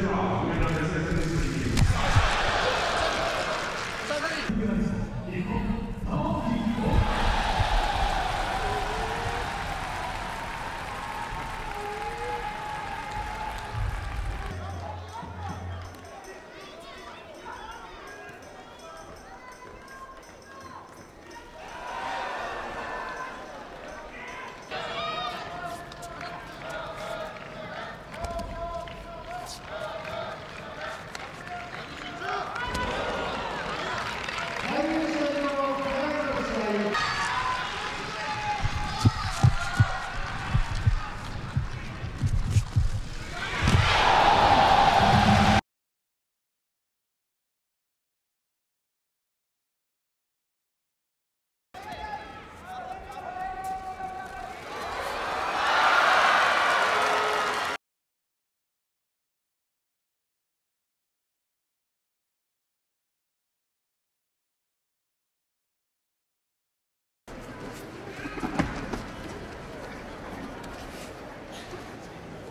Mr.